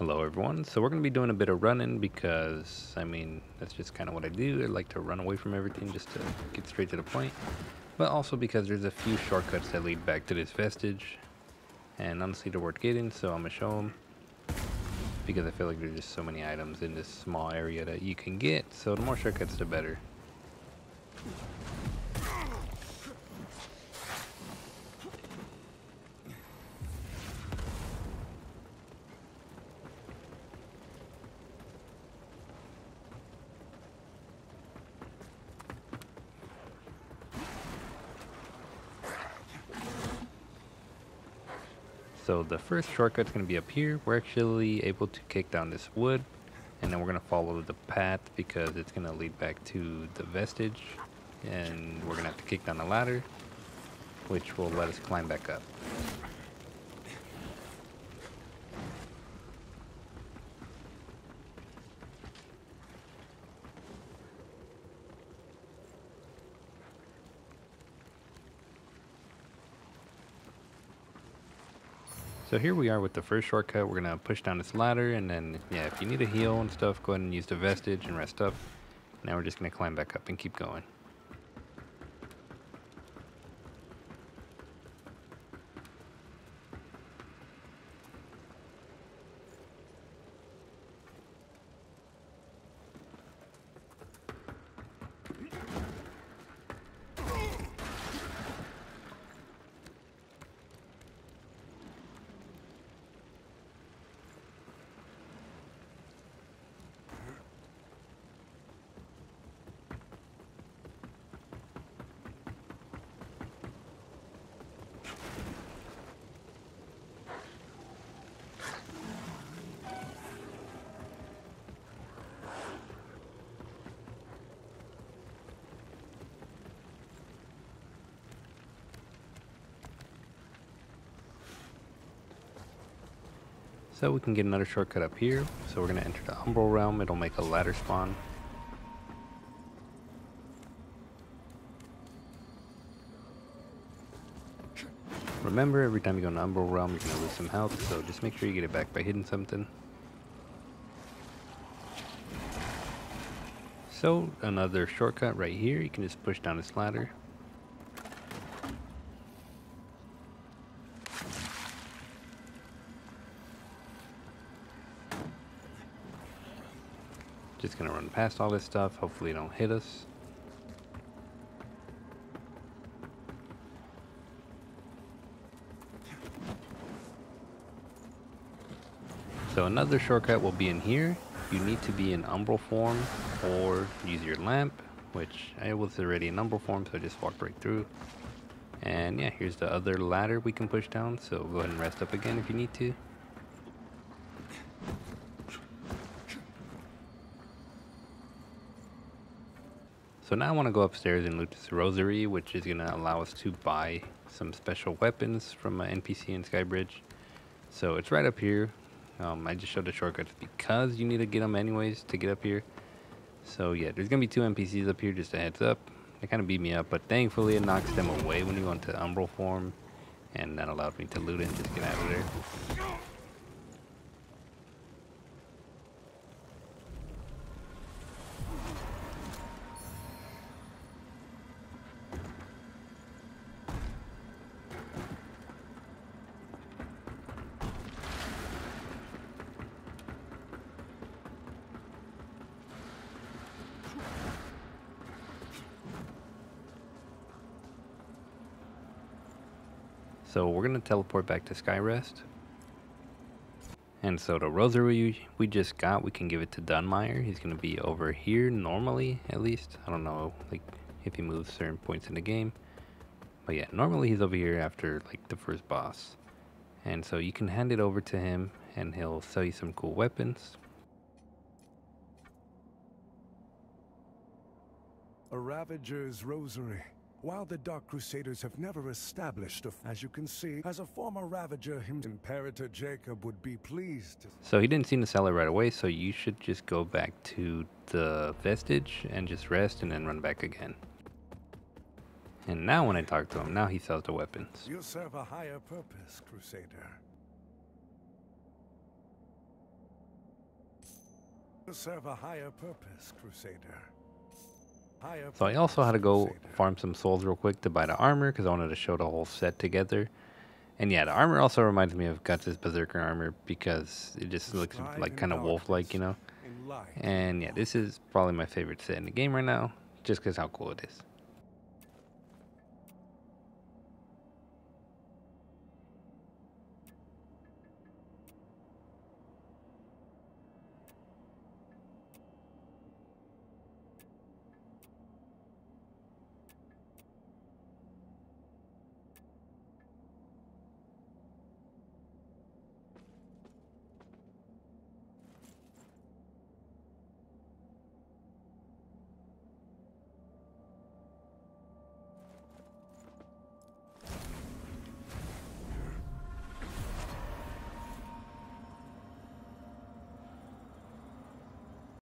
Hello everyone, so we're going to be doing a bit of running because, I mean, that's just kind of what I do. I like to run away from everything just to get straight to the point. But also because there's a few shortcuts that lead back to this vestige. And honestly they're worth getting, so I'm going to show them. Because I feel like there's just so many items in this small area that you can get, so the more shortcuts the better. So the first shortcut is going to be up here. We're actually able to kick down this wood and then we're going to follow the path because it's going to lead back to the vestige and we're going to have to kick down the ladder which will let us climb back up. So here we are with the first shortcut. We're going to push down this ladder and then, yeah, if you need a heal and stuff, go ahead and use the vestige and rest up. Now we're just going to climb back up and keep going. So we can get another shortcut up here. So we're going to enter the Umbral Realm. It'll make a ladder spawn. Remember, every time you go in Umbral Realm, you're going to lose some health, so just make sure you get it back by hitting something. So, another shortcut right here, you can just push down this ladder. Just gonna run past all this stuff. Hopefully it don't hit us. So another shortcut will be in here. You need to be in umbral form or use your lamp, which I was already in umbral form, so I just walked right through. And yeah, here's the other ladder we can push down, so go ahead and rest up again if you need to. So now I want to go upstairs and loot this rosary, which is going to allow us to buy some special weapons from an NPC in Skybridge. So it's right up here. Um, I just showed the shortcuts because you need to get them anyways to get up here. So yeah, there's going to be two NPCs up here, just a heads up. They kind of beat me up, but thankfully it knocks them away when you go into Umbral form. And that allowed me to loot and just get out of there. So we're going to teleport back to Skyrest. And so the rosary we just got, we can give it to Dunmire. He's going to be over here normally, at least. I don't know, like, if he moves certain points in the game. But yeah, normally he's over here after, like, the first boss. And so you can hand it over to him, and he'll sell you some cool weapons. A Ravager's Rosary. While the Dark Crusaders have never established, a, as you can see, as a former Ravager, him Imperator Jacob would be pleased. So he didn't seem to sell it right away, so you should just go back to the Vestige and just rest and then run back again. And now when I talk to him, now he sells the weapons. You serve a higher purpose, Crusader. To serve a higher purpose, Crusader. So I also had to go farm some souls real quick to buy the armor because I wanted to show the whole set together. And yeah, the armor also reminds me of Guts' Berserker armor because it just looks like kind of wolf-like, you know. And yeah, this is probably my favorite set in the game right now, just because how cool it is.